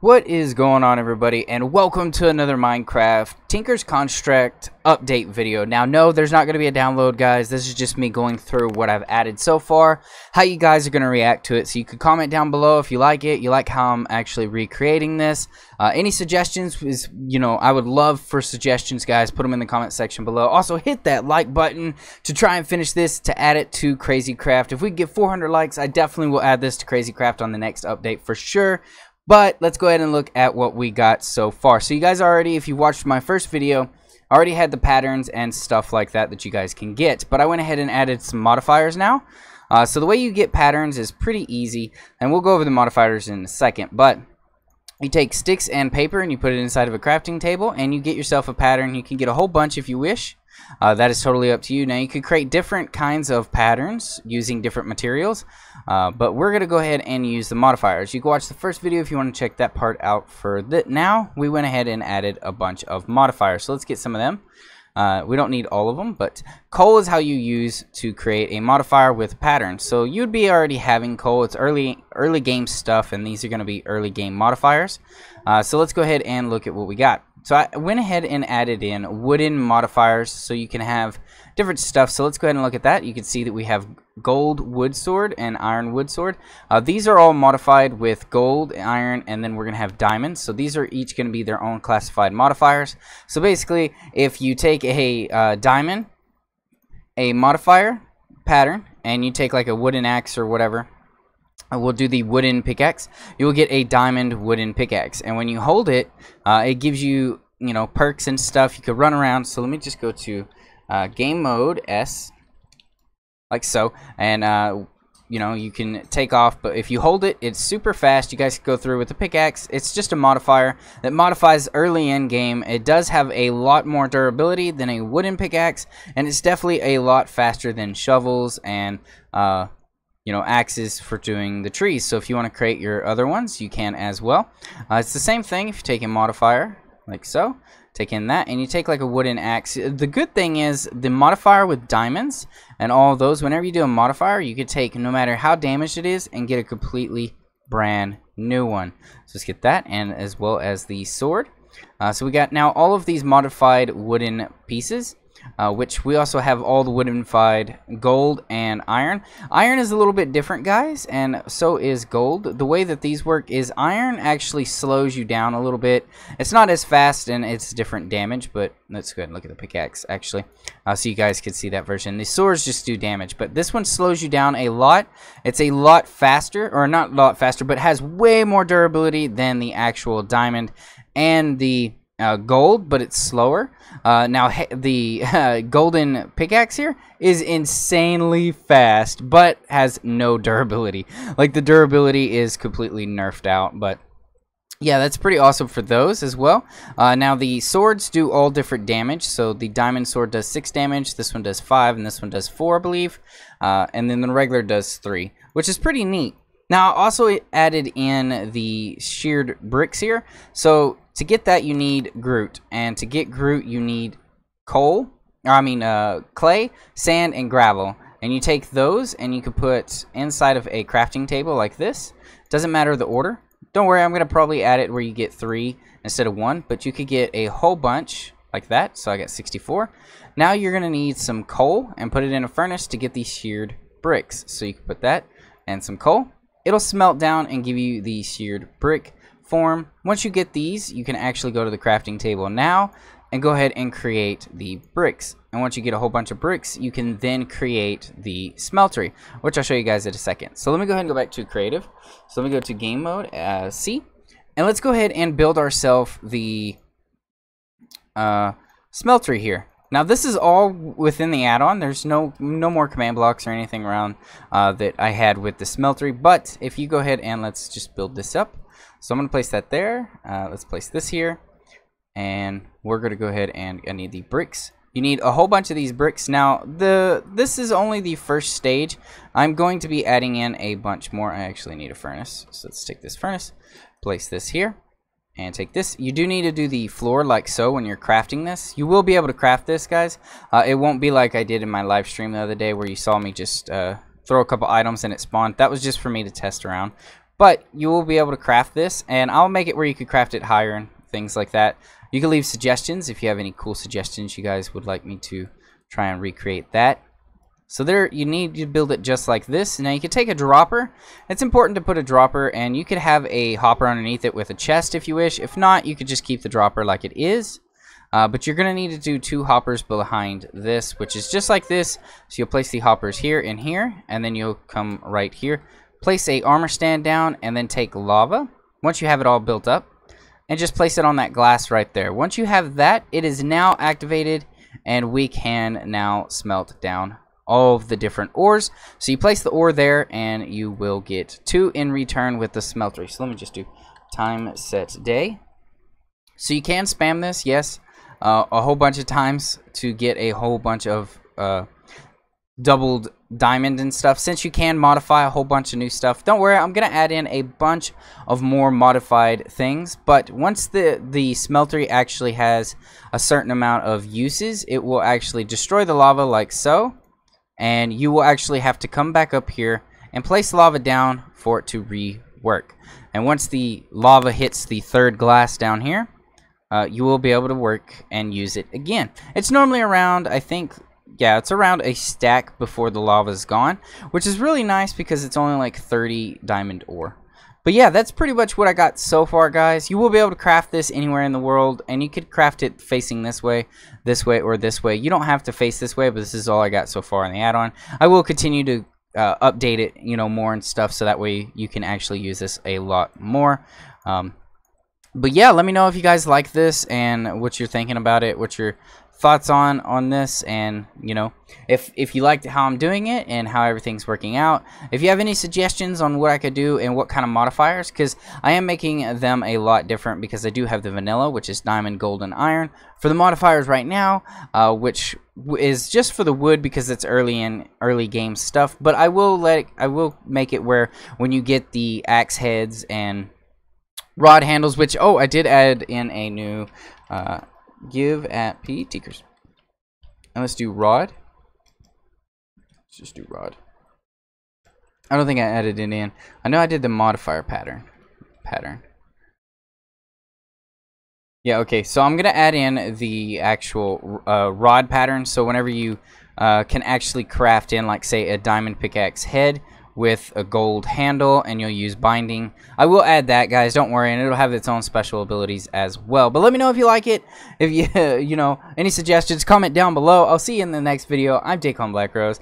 What is going on everybody and welcome to another Minecraft Tinker's Construct update video. Now no, there's not going to be a download guys, this is just me going through what I've added so far, how you guys are going to react to it. So you could comment down below if you like it, you like how I'm actually recreating this. Uh, any suggestions is, you know, I would love for suggestions guys, put them in the comment section below. Also hit that like button to try and finish this to add it to Crazy Craft. If we get 400 likes, I definitely will add this to Crazy Craft on the next update for sure. But let's go ahead and look at what we got so far. So you guys already, if you watched my first video, already had the patterns and stuff like that that you guys can get. But I went ahead and added some modifiers now. Uh, so the way you get patterns is pretty easy. And we'll go over the modifiers in a second. But you take sticks and paper and you put it inside of a crafting table and you get yourself a pattern. You can get a whole bunch if you wish. Uh, that is totally up to you. Now you could create different kinds of patterns using different materials, uh, but we're going to go ahead and use the modifiers. You can watch the first video if you want to check that part out for that. Now we went ahead and added a bunch of modifiers. So let's get some of them. Uh, we don't need all of them, but coal is how you use to create a modifier with patterns. So you'd be already having coal. It's early early game stuff, and these are going to be early game modifiers. Uh, so let's go ahead and look at what we got. So I went ahead and added in wooden modifiers so you can have different stuff. So let's go ahead and look at that. You can see that we have gold wood sword and iron wood sword. Uh, these are all modified with gold, iron, and then we're going to have diamonds. So these are each going to be their own classified modifiers. So basically, if you take a uh, diamond, a modifier pattern, and you take like a wooden axe or whatever, we'll do the wooden pickaxe. You will get a diamond wooden pickaxe, and when you hold it, uh, it gives you you know perks and stuff. You could run around. So let me just go to uh, game mode S, like so, and uh, you know you can take off. But if you hold it, it's super fast. You guys can go through with the pickaxe. It's just a modifier that modifies early in game. It does have a lot more durability than a wooden pickaxe, and it's definitely a lot faster than shovels and uh, you know, axes for doing the trees. So if you want to create your other ones, you can as well. Uh, it's the same thing if you take a modifier, like so. Take in that, and you take like a wooden axe. The good thing is the modifier with diamonds and all those, whenever you do a modifier, you could take no matter how damaged it is and get a completely brand new one. So let's get that, and as well as the sword. Uh, so we got now all of these modified wooden pieces uh, which we also have all the wooden-fied gold and iron. Iron is a little bit different, guys, and so is gold. The way that these work is iron actually slows you down a little bit. It's not as fast and it's different damage, but let's go ahead and look at the pickaxe, actually, uh, so you guys can see that version. The swords just do damage, but this one slows you down a lot. It's a lot faster, or not a lot faster, but has way more durability than the actual diamond and the uh, gold, but it's slower. Uh, now, the uh, golden pickaxe here is insanely fast, but has no durability. Like, the durability is completely nerfed out, but yeah, that's pretty awesome for those as well. Uh, now, the swords do all different damage. So, the diamond sword does 6 damage, this one does 5, and this one does 4, I believe. Uh, and then the regular does 3, which is pretty neat. Now, I also added in the seared bricks here. So, to get that, you need Grout. And to get Grout, you need coal, or I mean uh, clay, sand, and gravel. And you take those and you can put inside of a crafting table like this. Doesn't matter the order. Don't worry, I'm going to probably add it where you get three instead of one. But you could get a whole bunch like that. So I got 64. Now you're going to need some coal and put it in a furnace to get these seared bricks. So you can put that and some coal. It'll smelt down and give you the seared brick form. Once you get these, you can actually go to the crafting table now and go ahead and create the bricks. And once you get a whole bunch of bricks, you can then create the smeltery, which I'll show you guys in a second. So let me go ahead and go back to creative. So let me go to game mode, uh, C, and let's go ahead and build ourselves the uh, smeltery here. Now this is all within the add-on. There's no no more command blocks or anything around uh, that I had with the smeltery. But if you go ahead and let's just build this up. So I'm going to place that there. Uh, let's place this here. And we're going to go ahead and I need the bricks. You need a whole bunch of these bricks. Now, the this is only the first stage. I'm going to be adding in a bunch more. I actually need a furnace. So let's take this furnace, place this here, and take this. You do need to do the floor like so when you're crafting this. You will be able to craft this, guys. Uh, it won't be like I did in my live stream the other day where you saw me just uh, throw a couple items and it spawned. That was just for me to test around But you will be able to craft this, and I'll make it where you could craft it higher and things like that. You can leave suggestions if you have any cool suggestions you guys would like me to try and recreate that. So there, you need to build it just like this. Now you can take a dropper. It's important to put a dropper, and you could have a hopper underneath it with a chest if you wish. If not, you could just keep the dropper like it is. Uh, but you're going to need to do two hoppers behind this, which is just like this. So you'll place the hoppers here and here, and then you'll come right here. Place a armor stand down, and then take lava. Once you have it all built up, and just place it on that glass right there. Once you have that, it is now activated, and we can now smelt down all of the different ores. So you place the ore there and you will get two in return with the smeltery. So let me just do time set day. So you can spam this, yes, uh, a whole bunch of times to get a whole bunch of uh, doubled diamond and stuff. Since you can modify a whole bunch of new stuff, don't worry, I'm going to add in a bunch of more modified things. But once the, the smeltery actually has a certain amount of uses, it will actually destroy the lava like so and you will actually have to come back up here and place lava down for it to rework. And once the lava hits the third glass down here, uh, you will be able to work and use it again. It's normally around, I think, yeah, it's around a stack before the lava is gone, which is really nice because it's only like 30 diamond ore. But yeah, that's pretty much what I got so far, guys. You will be able to craft this anywhere in the world, and you could craft it facing this way, this way, or this way. You don't have to face this way, but this is all I got so far in the add-on. I will continue to uh, update it, you know, more and stuff, so that way you can actually use this a lot more. Um, but yeah, let me know if you guys like this and what you're thinking about it, what your thoughts on on this and you know if if you liked how I'm doing it and how everything's working out if you have any suggestions on what I could do and what kind of modifiers because I am making them a lot different because I do have the vanilla which is diamond gold and iron. For the modifiers right now uh, which is just for the wood because it's early in early game stuff but I will let it, I will make it where when you get the axe heads and rod handles which oh I did add in a new uh, give at P Tinkers. And let's do rod. Let's just do rod. I don't think I added it in. I know I did the modifier pattern. Pattern. Yeah, okay, so I'm going to add in the actual uh, rod pattern. So whenever you uh, can actually craft in, like, say, a diamond pickaxe head, with a gold handle and you'll use binding. I will add that guys, don't worry, and it'll have its own special abilities as well. But let me know if you like it. If you, you know, any suggestions, comment down below. I'll see you in the next video. I'm Dakon Black Rose.